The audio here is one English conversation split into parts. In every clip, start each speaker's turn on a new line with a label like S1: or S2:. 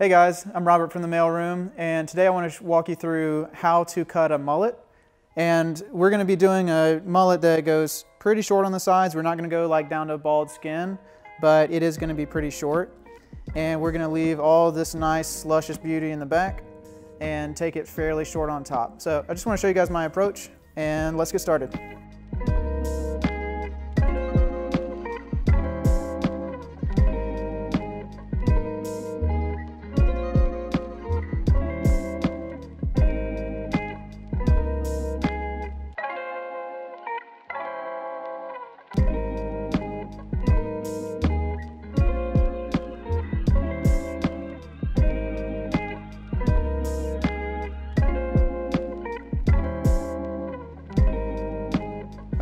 S1: Hey guys, I'm Robert from the mailroom, and today I want to walk you through how to cut a mullet. And we're going to be doing a mullet that goes pretty short on the sides. We're not going to go like down to bald skin, but it is going to be pretty short. And we're going to leave all this nice luscious beauty in the back and take it fairly short on top. So I just want to show you guys my approach, and let's get started.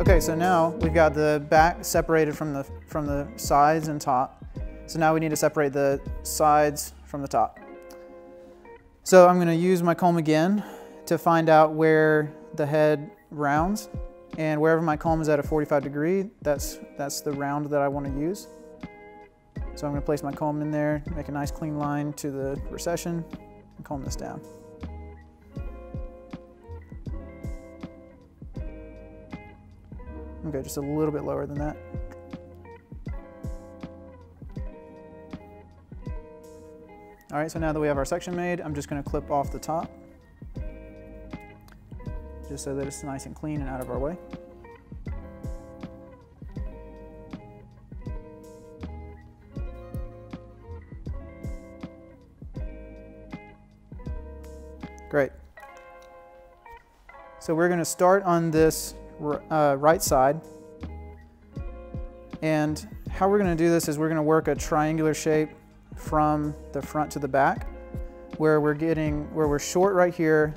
S1: Okay, so now we've got the back separated from the, from the sides and top. So now we need to separate the sides from the top. So I'm going to use my comb again to find out where the head rounds. And wherever my comb is at a 45 degree, that's, that's the round that I want to use. So I'm going to place my comb in there, make a nice clean line to the recession, and comb this down. Okay, just a little bit lower than that. All right, so now that we have our section made, I'm just gonna clip off the top, just so that it's nice and clean and out of our way. Great. So we're gonna start on this uh, right side. And how we're going to do this is we're going to work a triangular shape from the front to the back where we're getting where we're short right here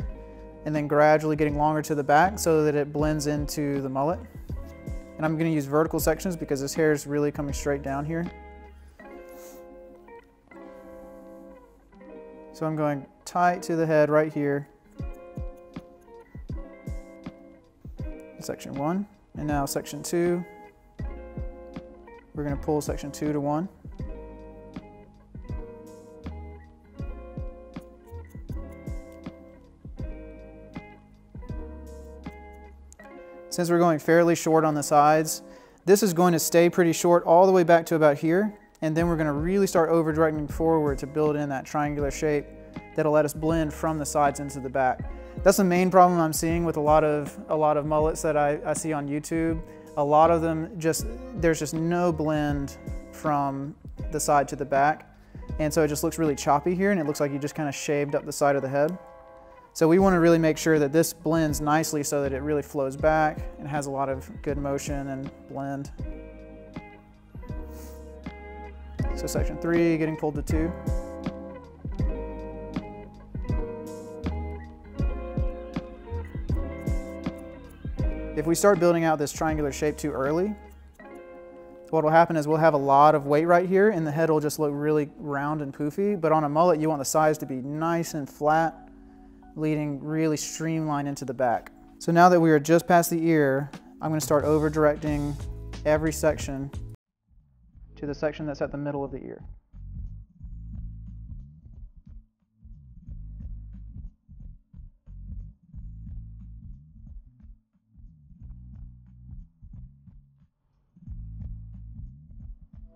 S1: and then gradually getting longer to the back so that it blends into the mullet. And I'm going to use vertical sections because this hair is really coming straight down here. So I'm going tight to the head right here section one. And now section two, we're gonna pull section two to one. Since we're going fairly short on the sides, this is going to stay pretty short all the way back to about here. And then we're gonna really start over directing forward to build in that triangular shape that'll let us blend from the sides into the back. That's the main problem I'm seeing with a lot of a lot of mullets that I, I see on YouTube. A lot of them just there's just no blend from the side to the back. And so it just looks really choppy here and it looks like you just kind of shaved up the side of the head. So we want to really make sure that this blends nicely so that it really flows back and has a lot of good motion and blend. So section three, getting pulled to two. If we start building out this triangular shape too early, what will happen is we'll have a lot of weight right here and the head will just look really round and poofy. But on a mullet, you want the sides to be nice and flat, leading really streamlined into the back. So now that we are just past the ear, I'm gonna start over directing every section to the section that's at the middle of the ear.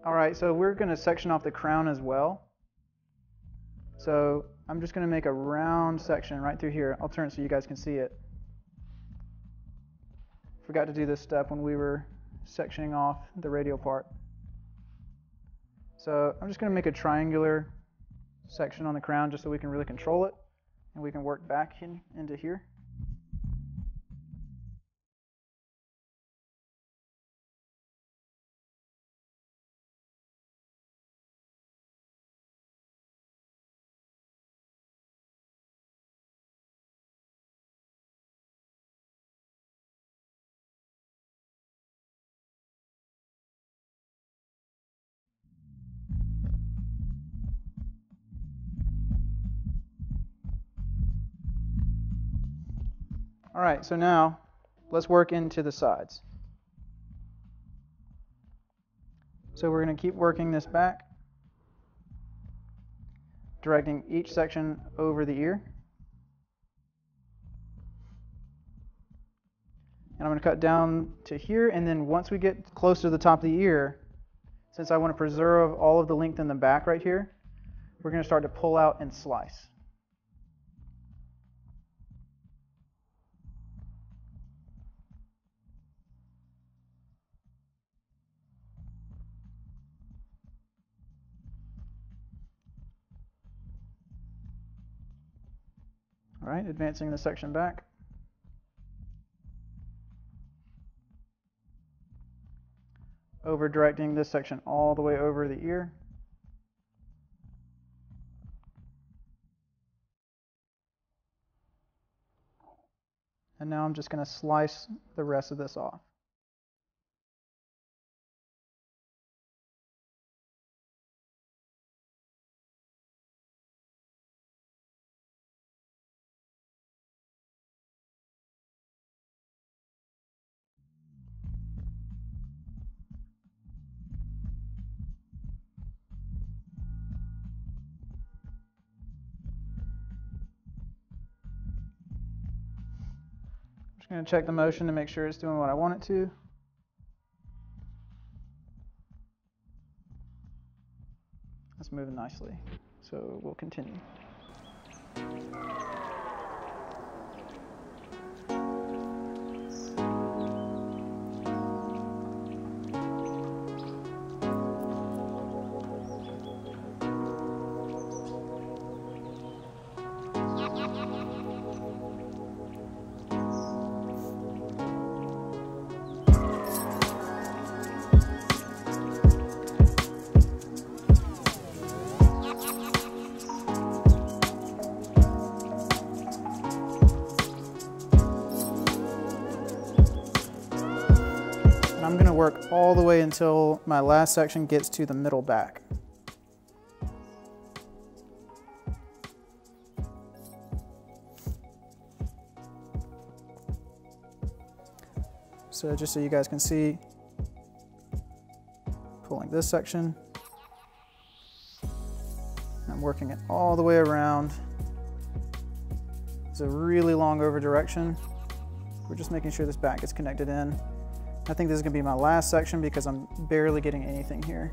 S1: All right, so we're going to section off the crown as well. So I'm just going to make a round section right through here. I'll turn it so you guys can see it. Forgot to do this step when we were sectioning off the radial part. So I'm just going to make a triangular section on the crown just so we can really control it and we can work back in, into here. All right, so now let's work into the sides. So we're going to keep working this back. directing each section over the ear. And I'm going to cut down to here, and then once we get close to the top of the ear, since I want to preserve all of the length in the back right here, we're going to start to pull out and slice. All right, advancing the section back. Over directing this section all the way over the ear. And now I'm just going to slice the rest of this off. Check the motion to make sure it's doing what I want it to. That's moving nicely. So we'll continue. Work all the way until my last section gets to the middle back. So just so you guys can see, pulling this section, I'm working it all the way around. It's a really long over direction. We're just making sure this back gets connected in. I think this is gonna be my last section because I'm barely getting anything here.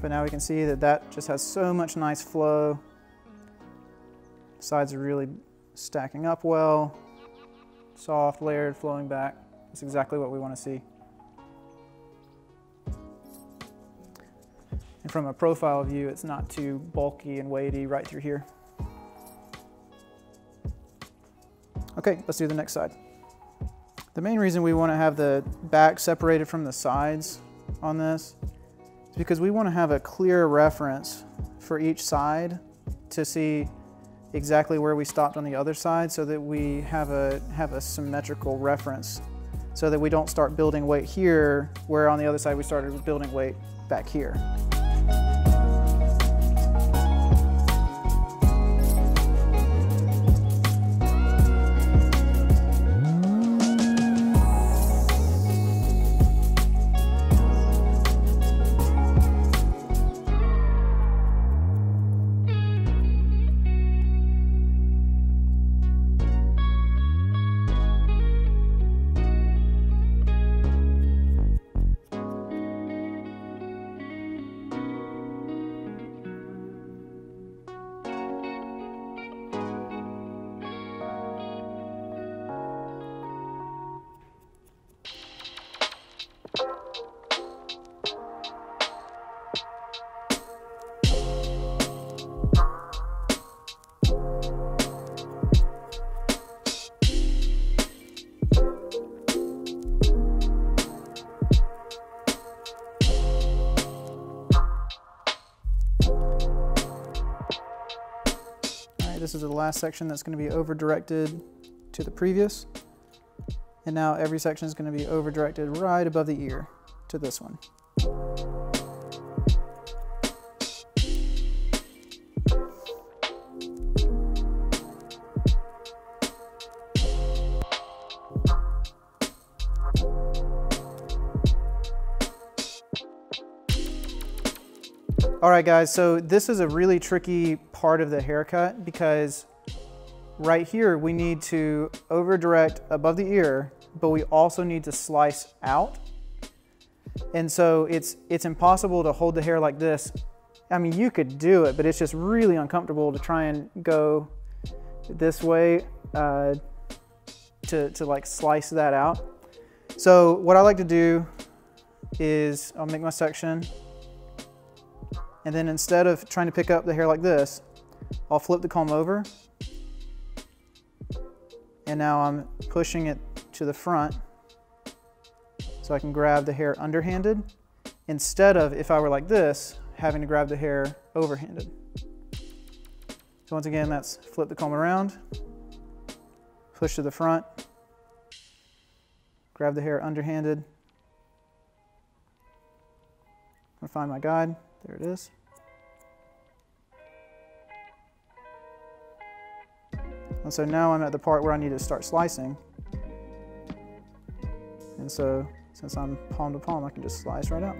S1: But now we can see that that just has so much nice flow. Sides are really stacking up well. Soft, layered, flowing back. That's exactly what we want to see. From a profile view, it's not too bulky and weighty right through here. Okay, let's do the next side. The main reason we want to have the back separated from the sides on this is because we want to have a clear reference for each side to see exactly where we stopped on the other side so that we have a, have a symmetrical reference so that we don't start building weight here where on the other side we started building weight back here. This the last section that's going to be over directed to the previous. And now every section is going to be over directed right above the ear to this one. All right, guys, so this is a really tricky part of the haircut because right here we need to over direct above the ear, but we also need to slice out. And so it's, it's impossible to hold the hair like this. I mean, you could do it, but it's just really uncomfortable to try and go this way uh, to, to like slice that out. So what I like to do is I'll make my section and then instead of trying to pick up the hair like this, I'll flip the comb over. And now I'm pushing it to the front so I can grab the hair underhanded instead of, if I were like this, having to grab the hair overhanded. So once again, that's flip the comb around, push to the front, grab the hair underhanded, i find my guide. There it is. And so now I'm at the part where I need to start slicing. And so since I'm palm to palm, I can just slice right out.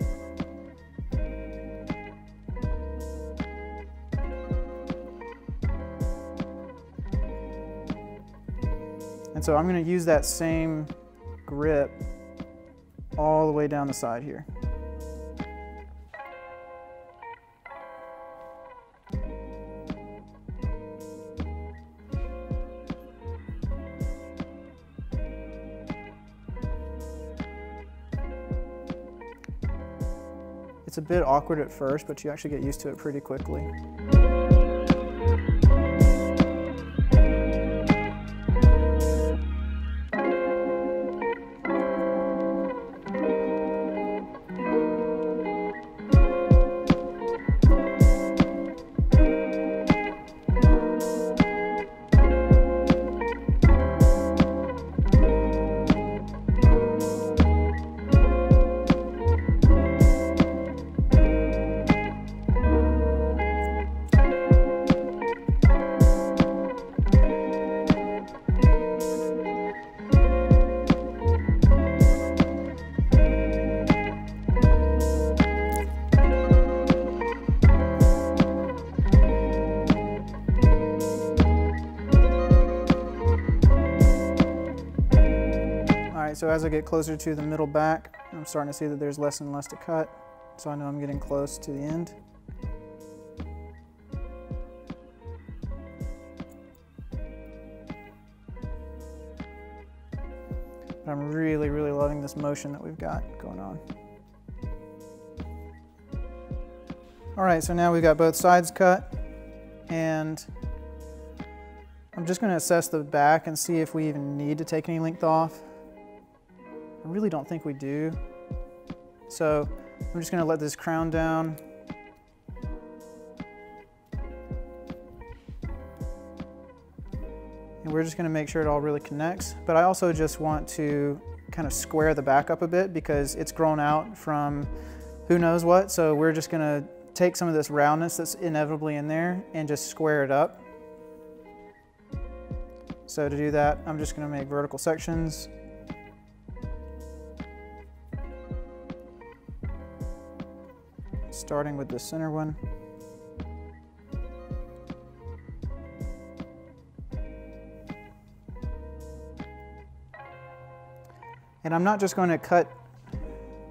S1: And so I'm going to use that same grip all the way down the side here. A bit awkward at first, but you actually get used to it pretty quickly. Right, so as I get closer to the middle back, I'm starting to see that there's less and less to cut. So I know I'm getting close to the end. But I'm really, really loving this motion that we've got going on. All right, so now we've got both sides cut and I'm just gonna assess the back and see if we even need to take any length off. I really don't think we do. So I'm just gonna let this crown down. And we're just gonna make sure it all really connects. But I also just want to kind of square the back up a bit because it's grown out from who knows what. So we're just gonna take some of this roundness that's inevitably in there and just square it up. So to do that, I'm just gonna make vertical sections starting with the center one. And I'm not just going to cut,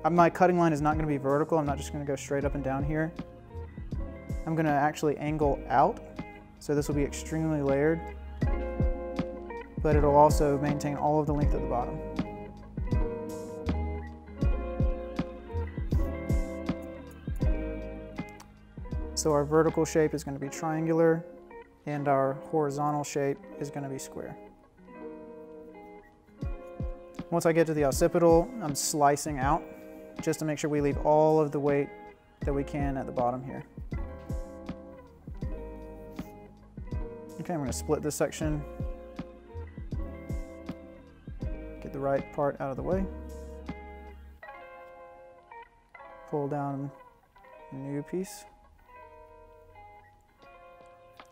S1: uh, my cutting line is not going to be vertical. I'm not just going to go straight up and down here. I'm going to actually angle out. So this will be extremely layered, but it'll also maintain all of the length at the bottom. So our vertical shape is going to be triangular and our horizontal shape is going to be square. Once I get to the occipital, I'm slicing out just to make sure we leave all of the weight that we can at the bottom here. Okay, I'm going to split this section, get the right part out of the way, pull down a new piece.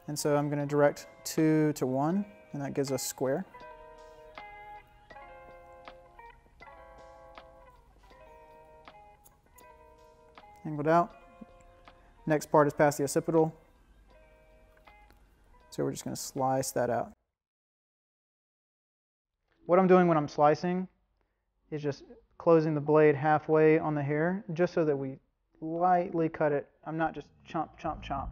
S1: And so I'm going to direct 2 to 1, and that gives us square. Angled out. Next part is past the occipital. So we're just going to slice that out. What I'm doing when I'm slicing is just closing the blade halfway on the hair just so that we lightly cut it. I'm not just chomp, chomp, chomp.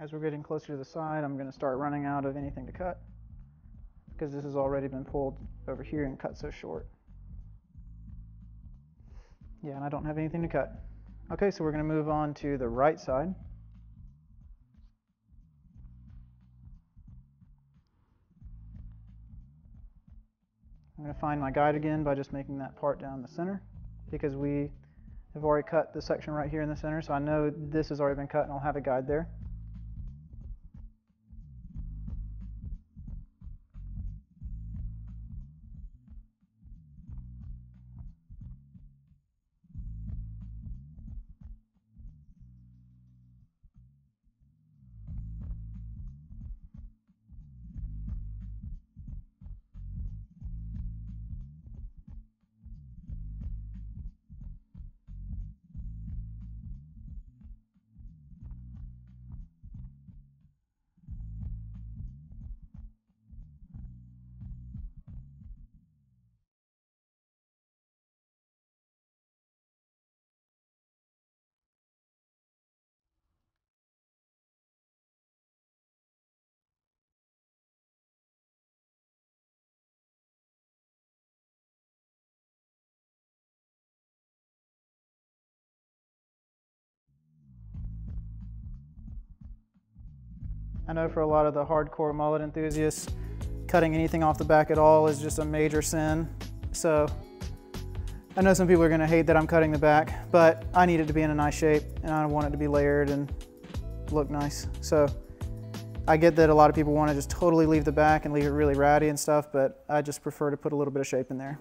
S1: As we're getting closer to the side, I'm going to start running out of anything to cut because this has already been pulled over here and cut so short. Yeah, and I don't have anything to cut. Okay, so we're going to move on to the right side. I'm going to find my guide again by just making that part down the center because we have already cut the section right here in the center, so I know this has already been cut and I'll have a guide there. I know for a lot of the hardcore mullet enthusiasts, cutting anything off the back at all is just a major sin. So I know some people are gonna hate that I'm cutting the back, but I need it to be in a nice shape and I want it to be layered and look nice. So I get that a lot of people wanna just totally leave the back and leave it really ratty and stuff, but I just prefer to put a little bit of shape in there.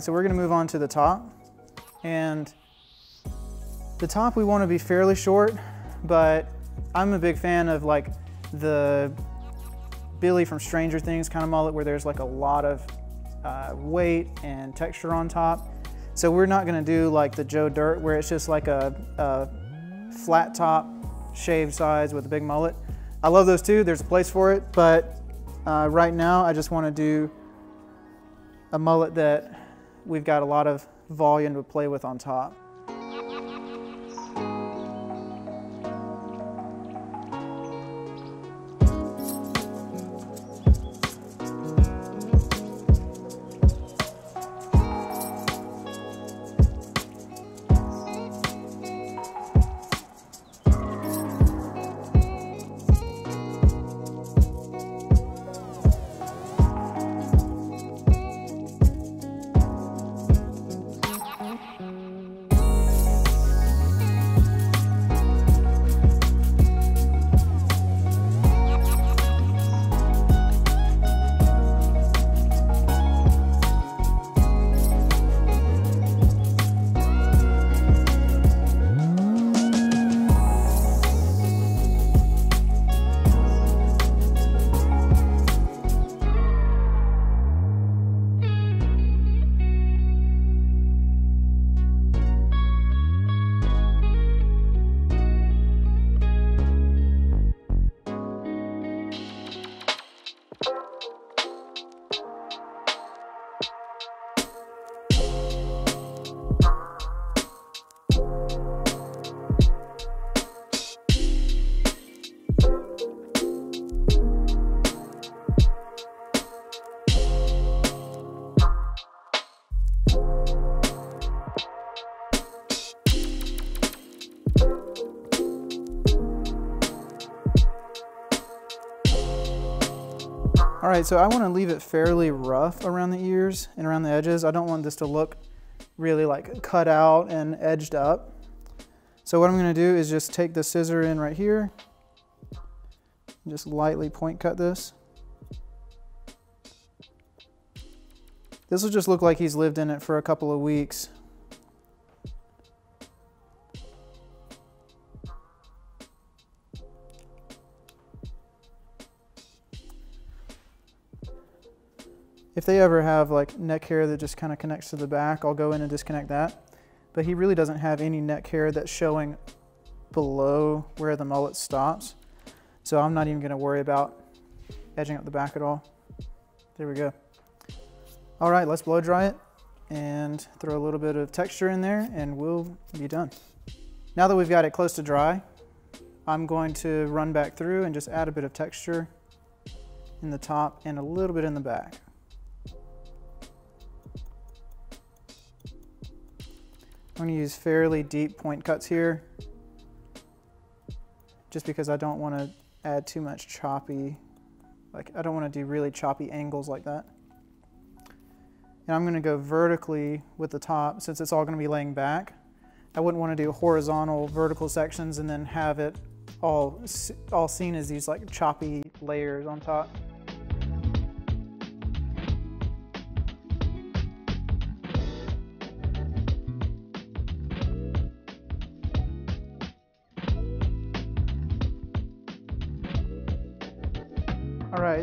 S1: Right, so we're gonna move on to the top. And the top we wanna be fairly short, but I'm a big fan of like the Billy from Stranger Things kind of mullet where there's like a lot of uh, weight and texture on top. So we're not gonna do like the Joe Dirt where it's just like a, a flat top, shaved sides with a big mullet. I love those too, there's a place for it, but uh, right now I just wanna do a mullet that we've got a lot of volume to play with on top. Right, so I want to leave it fairly rough around the ears and around the edges. I don't want this to look really like cut out and edged up. So what I'm going to do is just take the scissor in right here, just lightly point cut this. This will just look like he's lived in it for a couple of weeks. If they ever have like neck hair that just kind of connects to the back, I'll go in and disconnect that. But he really doesn't have any neck hair that's showing below where the mullet stops. So I'm not even gonna worry about edging up the back at all. There we go. All right, let's blow dry it and throw a little bit of texture in there and we'll be done. Now that we've got it close to dry, I'm going to run back through and just add a bit of texture in the top and a little bit in the back. I'm to use fairly deep point cuts here just because I don't want to add too much choppy, like I don't want to do really choppy angles like that. And I'm to go vertically with the top since it's all to be laying back. I wouldn't want to do horizontal vertical sections and then have it all, all seen as these like choppy layers on top.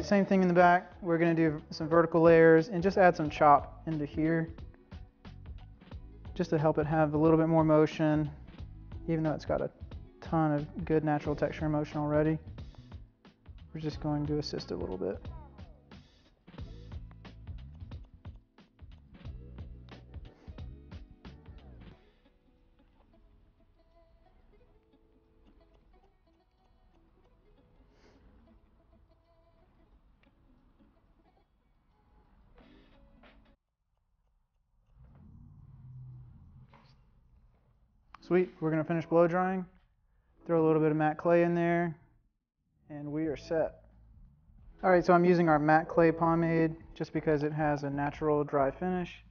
S1: Same thing in the back. We're gonna do some vertical layers and just add some chop into here just to help it have a little bit more motion, even though it's got a ton of good natural texture and motion already. We're just going to assist a little bit. Sweet, we're gonna finish blow drying. Throw a little bit of matte clay in there and we are set. All right, so I'm using our matte clay pomade just because it has a natural dry finish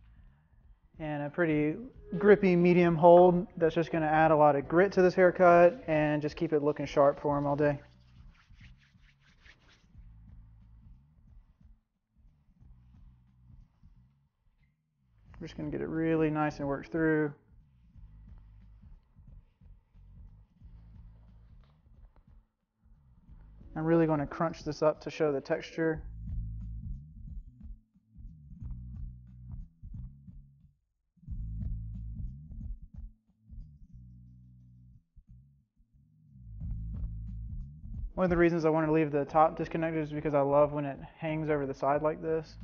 S1: and a pretty grippy medium hold that's just gonna add a lot of grit to this haircut and just keep it looking sharp for him all day. We're just gonna get it really nice and worked through. I'm really going to crunch this up to show the texture. One of the reasons I want to leave the top disconnected is because I love when it hangs over the side like this.